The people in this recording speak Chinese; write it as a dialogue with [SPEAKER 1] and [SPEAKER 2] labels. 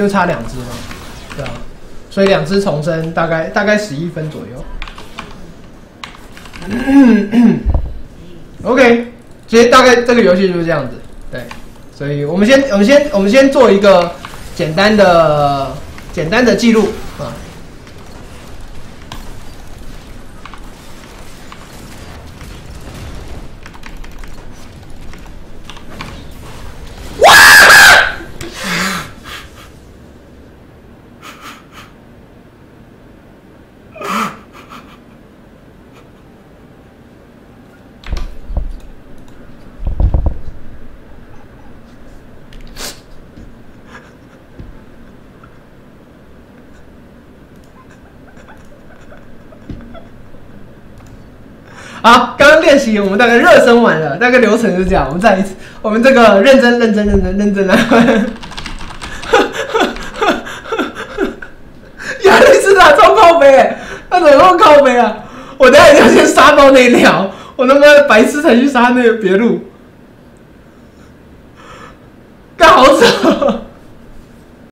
[SPEAKER 1] 就差两只嘛，对啊，所以两只重生大概大概十一分左右。OK，其实大概这个游戏就是这样子，对，所以我们先我们先我们先做一个简单的简单的记录啊。好，刚刚练习我们大概热身完了，大概流程是这样。我们再一次，我们这个认真、认真、认真、认真来。亚历斯塔超靠背，他怎么那么靠背啊？我等下一定要先杀爆那一条，我他妈白痴才去杀那个别路，干好扯。